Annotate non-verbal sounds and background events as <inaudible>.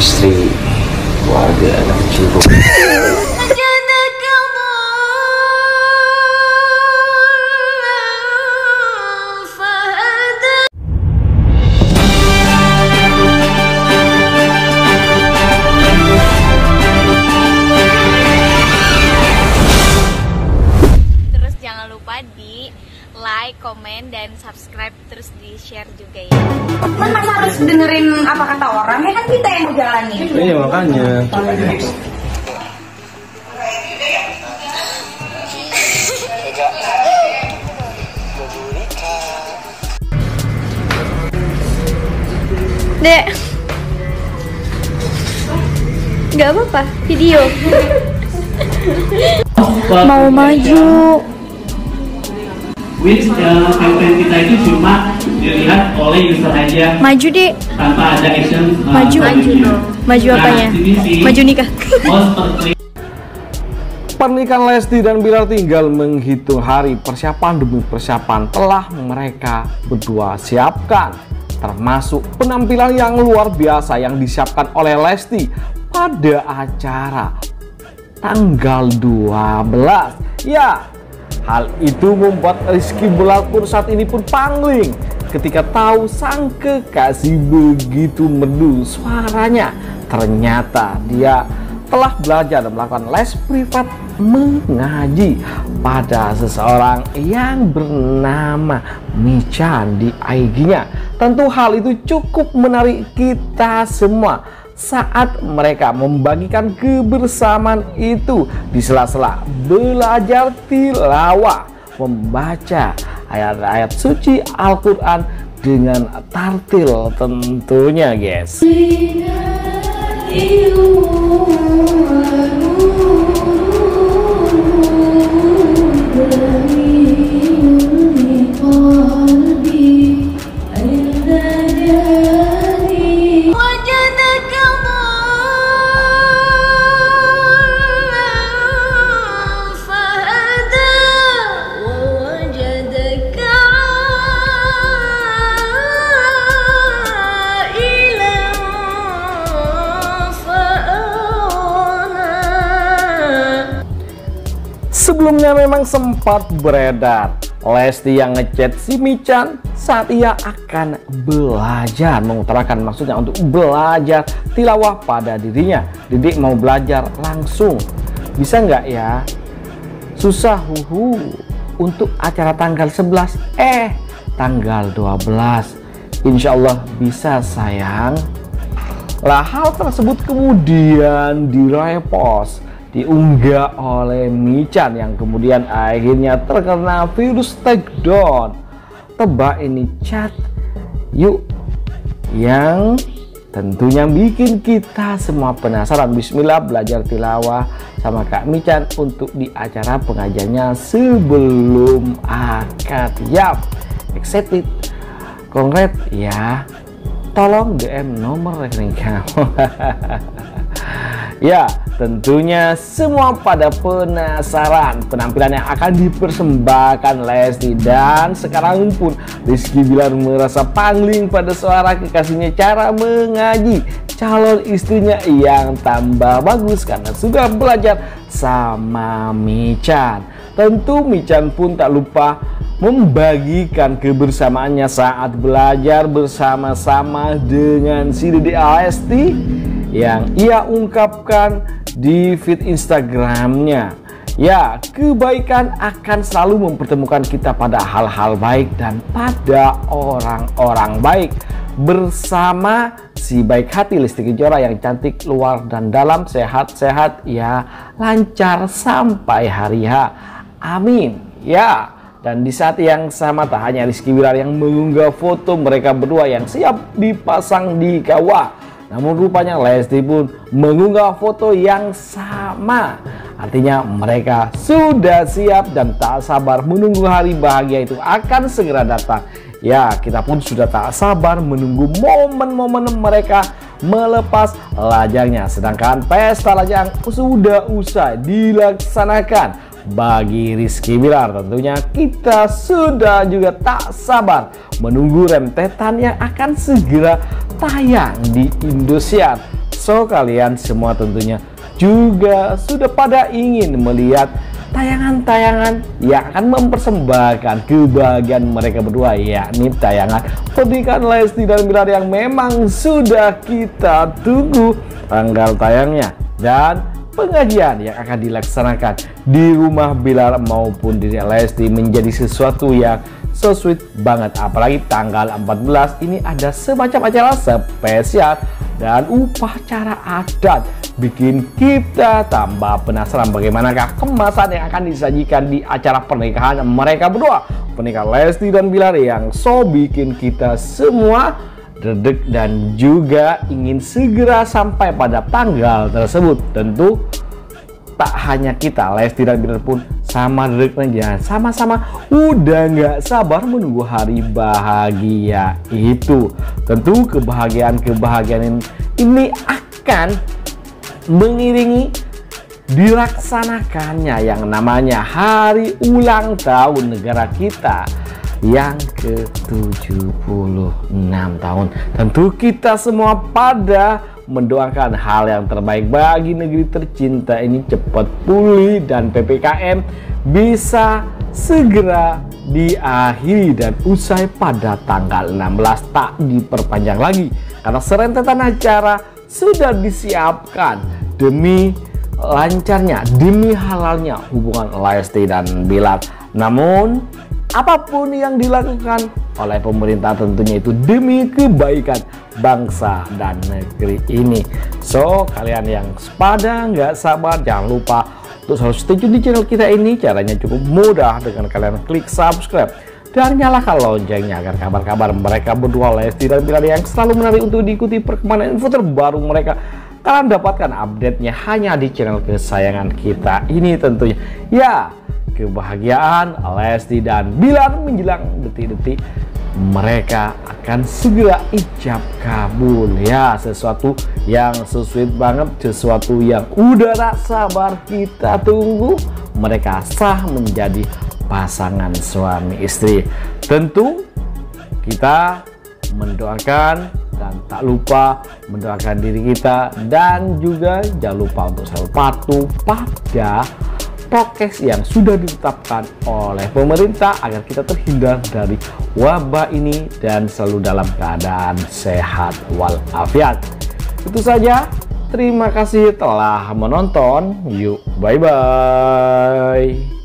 istri keluarga anak kecilku like, komen, dan subscribe terus di share juga ya. Kan masa harus dengerin apa kata orang? Ngejalanin. Iya makanya. Dek. Gak apa-apa, video. Mau maju. which uh, campaign kita itu cuma dilihat oleh user aja Maju, Dek. tanpa ada action uh, Maju. Maju Nah, apanya? sih Maju nikah. Pernikahan Lesti dan Bilar tinggal menghitung hari persiapan demi persiapan telah mereka berdua siapkan termasuk penampilan yang luar biasa yang disiapkan oleh Lesti pada acara tanggal 12 ya hal itu membuat Rizky Bilar pun saat ini pun pangling ketika tahu sang kekasih begitu merdu suaranya ternyata dia telah belajar dan melakukan les privat mengaji pada seseorang yang bernama Michan di IG-nya. Tentu hal itu cukup menarik kita semua saat mereka membagikan kebersamaan itu di sela-sela belajar tilawah, membaca ayat-ayat suci Al-Quran dengan tartil tentunya guys. Sebelumnya memang sempat beredar. Lesti yang ngechat si Michan saat ia akan belajar mengutarakan maksudnya untuk belajar tilawah pada dirinya. Didik mau belajar langsung. Bisa nggak ya? Susah huhu. Untuk acara tanggal 11 eh tanggal 12 Insya Allah bisa sayang. Lah hal tersebut kemudian direpost diunggah oleh Michan yang kemudian akhirnya terkena virus takedown. Tebak ini chat yuk yang tentunya bikin kita semua penasaran. Bismillah belajar tilawah sama Kak Michan untuk di acara pengajiannya sebelum akad. Yap, excited. Kongret ya. Tolong DM nomor rekening kamu. <laughs> Ya, tentunya semua pada penasaran penampilan yang akan dipersembahkan Lesti dan sekarang pun Rizky Bilar merasa pangling pada suara kekasihnya cara mengaji calon istrinya yang tambah bagus karena sudah belajar sama Michan. Tentu Michan pun tak lupa membagikan kebersamaannya saat belajar bersama-sama dengan si Dede Lesti yang ia ungkapkan di feed Instagramnya. Ya, kebaikan akan selalu mempertemukan kita pada hal-hal baik dan pada orang-orang baik bersama si baik hati Lesti Kejora yang cantik luar dan dalam sehat-sehat ya lancar sampai hari H. Amin. Ya. Dan di saat yang sama tak hanya Rizky Bilar yang mengunggah foto mereka berdua yang siap dipasang di kawah. Namun rupanya Lesti pun mengunggah foto yang sama. Artinya mereka sudah siap dan tak sabar menunggu hari bahagia itu akan segera datang. Ya, kita pun sudah tak sabar menunggu momen-momen mereka melepas lajangnya. Sedangkan pesta lajang sudah usai dilaksanakan bagi Rizky Bilar tentunya kita sudah juga tak sabar menunggu rentetan yang akan segera tayang di Indosiar. So kalian semua tentunya juga sudah pada ingin melihat tayangan-tayangan yang akan mempersembahkan kebahagiaan mereka berdua yakni tayangan pernikahan Lesti dan Bilar yang memang sudah kita tunggu tanggal tayangnya dan pengajian yang akan dilaksanakan di rumah Bilar maupun di Lesti menjadi sesuatu yang so sweet banget apalagi tanggal 14 ini ada semacam acara spesial dan upacara adat bikin kita tambah penasaran bagaimanakah kemasan yang akan disajikan di acara pernikahan mereka berdua pernikahan Lesti dan Bilar yang so bikin kita semua dedek dan juga ingin segera sampai pada tanggal tersebut. Tentu tak hanya kita Lesti dan pun sama dedeknya sama-sama udah nggak sabar menunggu hari bahagia itu tentu kebahagiaan-kebahagiaan ini akan mengiringi dilaksanakannya yang namanya hari ulang tahun negara kita yang ke-76 tahun. Tentu kita semua pada mendoakan hal yang terbaik bagi negeri tercinta ini cepat pulih dan PPKM bisa segera diakhiri dan usai pada tanggal 16 tak diperpanjang lagi karena serentetan acara sudah disiapkan demi lancarnya, demi halalnya hubungan Lesti dan Bilar. Namun, apa pun yang dilakukan oleh pemerintah tentunya itu demi kebaikan bangsa dan negeri ini. So, kalian yang sepada nggak sabar, jangan lupa untuk selalu tune di channel kita ini. Caranya cukup mudah dengan kalian klik subscribe dan nyalakan loncengnya agar kabar-kabar mereka berdua Lesti dan Bilar yang selalu menarik untuk diikuti perkembangan info terbaru mereka kalian dapatkan update-nya hanya di channel kesayangan kita ini tentunya ya kebahagiaan Lesti dan Bilar menjelang detik-detik mereka akan segera ijab kabul. Ya sesuatu yang sesuai banget sesuatu yang udah tak sabar kita tunggu. Mereka sah menjadi pasangan suami istri. Tentu kita mendoakan dan tak lupa mendoakan diri kita. Dan juga jangan lupa untuk selalu patuh pada prokes yang sudah ditetapkan oleh pemerintah agar kita terhindar dari wabah ini dan selalu dalam keadaan sehat walafiat. Itu saja. Terima kasih telah menonton. Yuk, bye bye.